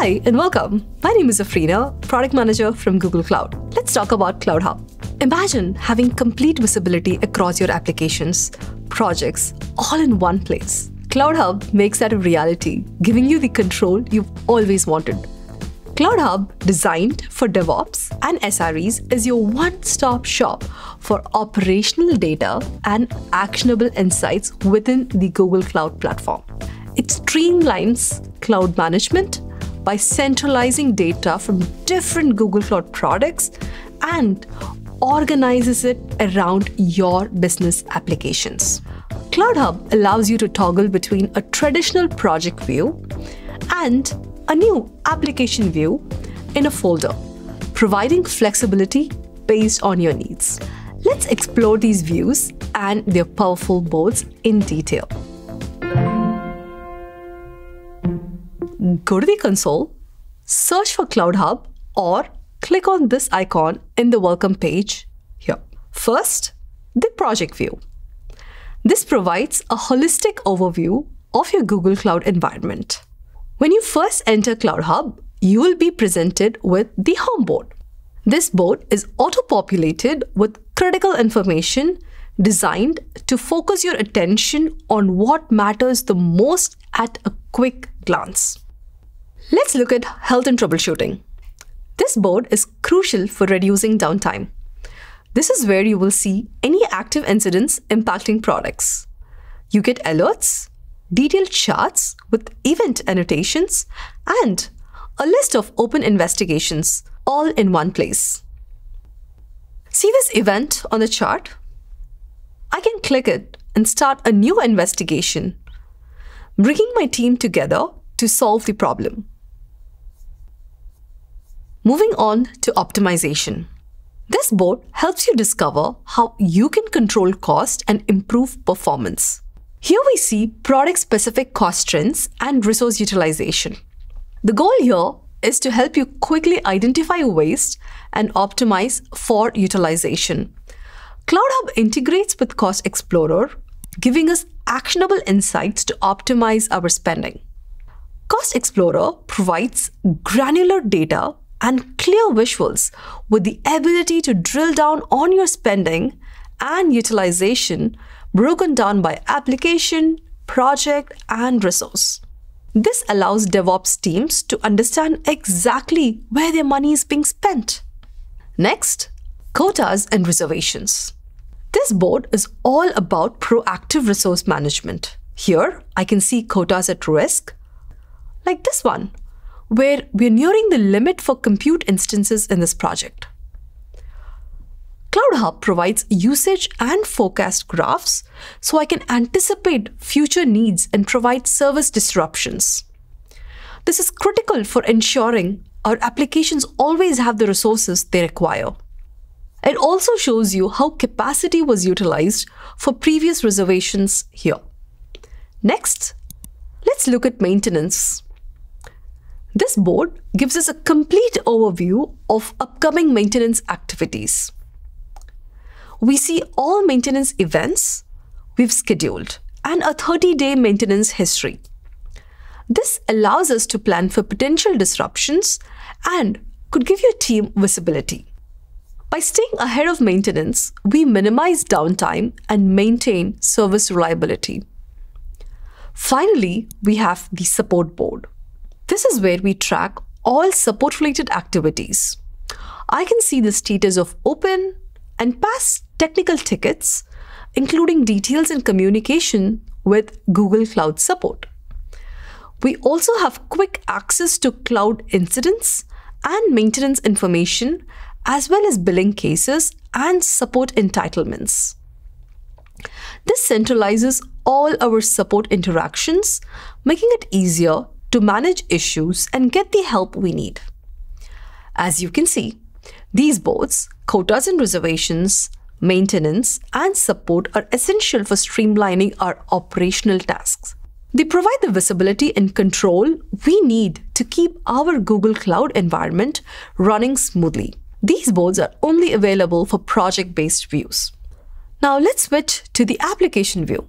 Hi and welcome. My name is Afrina, product manager from Google Cloud. Let's talk about Cloud Hub. Imagine having complete visibility across your applications, projects, all in one place. Cloud Hub makes that a reality, giving you the control you've always wanted. Cloud Hub, designed for DevOps and SREs, is your one stop shop for operational data and actionable insights within the Google Cloud platform. It streamlines cloud management by centralizing data from different Google Cloud products and organizes it around your business applications. Cloud Hub allows you to toggle between a traditional project view and a new application view in a folder, providing flexibility based on your needs. Let's explore these views and their powerful boards in detail. Go to the console, search for Cloud Hub, or click on this icon in the welcome page here. First, the project view. This provides a holistic overview of your Google Cloud environment. When you first enter Cloud Hub, you will be presented with the home board. This board is auto-populated with critical information designed to focus your attention on what matters the most at a quick glance. Let's look at health and troubleshooting. This board is crucial for reducing downtime. This is where you will see any active incidents impacting products. You get alerts, detailed charts with event annotations, and a list of open investigations all in one place. See this event on the chart? I can click it and start a new investigation, bringing my team together to solve the problem. Moving on to optimization. This board helps you discover how you can control cost and improve performance. Here we see product-specific cost trends and resource utilization. The goal here is to help you quickly identify waste and optimize for utilization. Cloud Hub integrates with Cost Explorer, giving us actionable insights to optimize our spending. Cost Explorer provides granular data and clear visuals with the ability to drill down on your spending and utilization broken down by application, project, and resource. This allows DevOps teams to understand exactly where their money is being spent. Next, quotas and reservations. This board is all about proactive resource management. Here, I can see quotas at risk, like this one, where we're nearing the limit for compute instances in this project. Cloud Hub provides usage and forecast graphs so I can anticipate future needs and provide service disruptions. This is critical for ensuring our applications always have the resources they require. It also shows you how capacity was utilized for previous reservations here. Next, let's look at maintenance. This board gives us a complete overview of upcoming maintenance activities we see all maintenance events we've scheduled and a 30-day maintenance history. This allows us to plan for potential disruptions and could give your team visibility. By staying ahead of maintenance, we minimize downtime and maintain service reliability. Finally, we have the support board. This is where we track all support-related activities. I can see the status of open and past technical tickets, including details and communication with Google Cloud support. We also have quick access to cloud incidents and maintenance information, as well as billing cases and support entitlements. This centralizes all our support interactions, making it easier to manage issues and get the help we need. As you can see, these boards, quotas and reservations, maintenance, and support are essential for streamlining our operational tasks. They provide the visibility and control we need to keep our Google Cloud environment running smoothly. These boards are only available for project-based views. Now let's switch to the application view.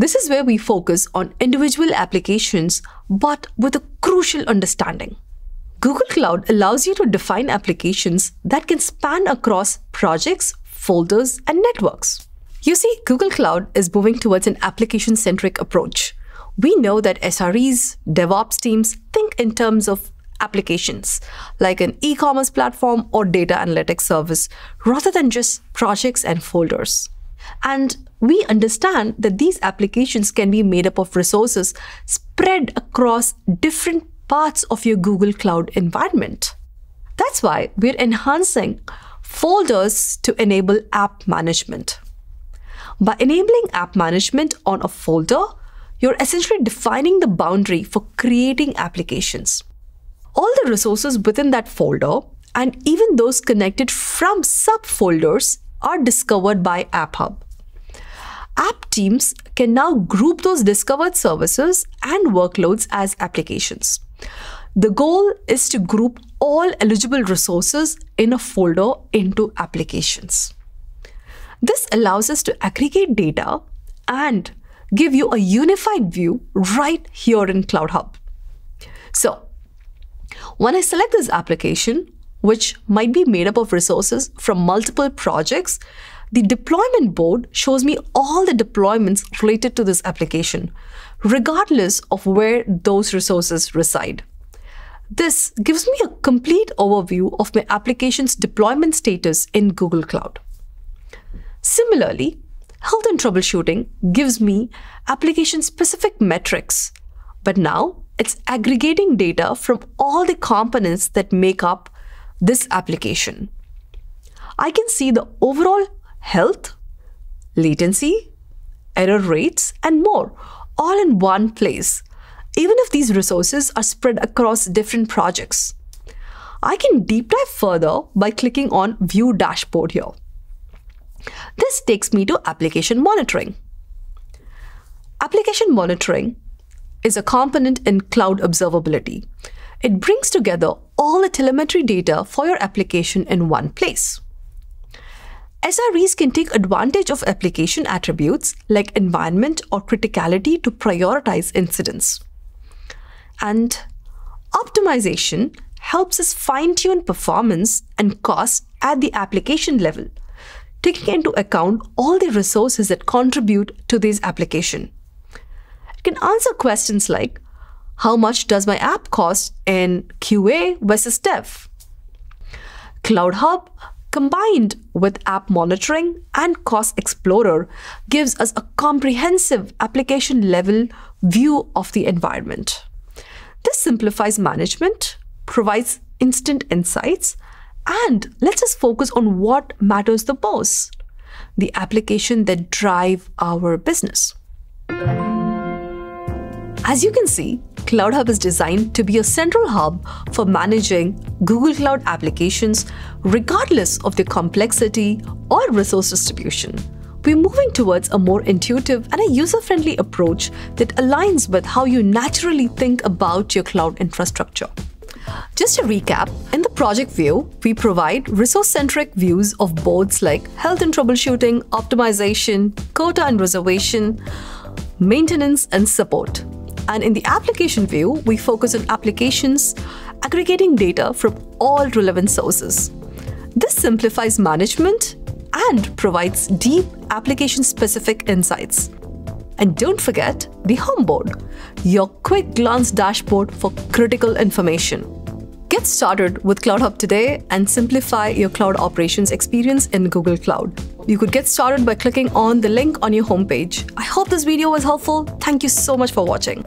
This is where we focus on individual applications, but with a crucial understanding. Google Cloud allows you to define applications that can span across projects, folders, and networks. You see, Google Cloud is moving towards an application centric approach. We know that SREs, DevOps teams think in terms of applications like an e commerce platform or data analytics service rather than just projects and folders. And we understand that these applications can be made up of resources spread across different parts of your Google Cloud environment. That's why we're enhancing folders to enable app management. By enabling app management on a folder, you're essentially defining the boundary for creating applications. All the resources within that folder and even those connected from subfolders are discovered by App Hub. App teams can now group those discovered services and workloads as applications. The goal is to group all eligible resources in a folder into applications. This allows us to aggregate data and give you a unified view right here in Cloud Hub. So, when I select this application, which might be made up of resources from multiple projects, the deployment board shows me all the deployments related to this application, regardless of where those resources reside. This gives me a complete overview of my application's deployment status in Google Cloud. Similarly, health and troubleshooting gives me application specific metrics, but now it's aggregating data from all the components that make up this application. I can see the overall health, latency, error rates, and more, all in one place, even if these resources are spread across different projects. I can deep dive further by clicking on View Dashboard here. This takes me to application monitoring. Application monitoring is a component in cloud observability. It brings together all the telemetry data for your application in one place. SREs can take advantage of application attributes like environment or criticality to prioritize incidents. And optimization helps us fine tune performance and cost at the application level, taking into account all the resources that contribute to this application. It can answer questions like how much does my app cost in QA versus dev? Cloud Hub combined with app monitoring and cost explorer gives us a comprehensive application level view of the environment. This simplifies management, provides instant insights, and lets us focus on what matters the most the application that drive our business. As you can see, Cloud Hub is designed to be a central hub for managing Google Cloud applications regardless of their complexity or resource distribution. We're moving towards a more intuitive and a user friendly approach that aligns with how you naturally think about your cloud infrastructure. Just to recap, in the project view, we provide resource centric views of boards like health and troubleshooting, optimization, quota and reservation, maintenance, and support. And in the application view, we focus on applications aggregating data from all relevant sources. This simplifies management and provides deep application specific insights. And don't forget the homeboard, your quick glance dashboard for critical information. Get started with Cloud Hub today and simplify your cloud operations experience in Google Cloud. You could get started by clicking on the link on your homepage. I hope this video was helpful. Thank you so much for watching.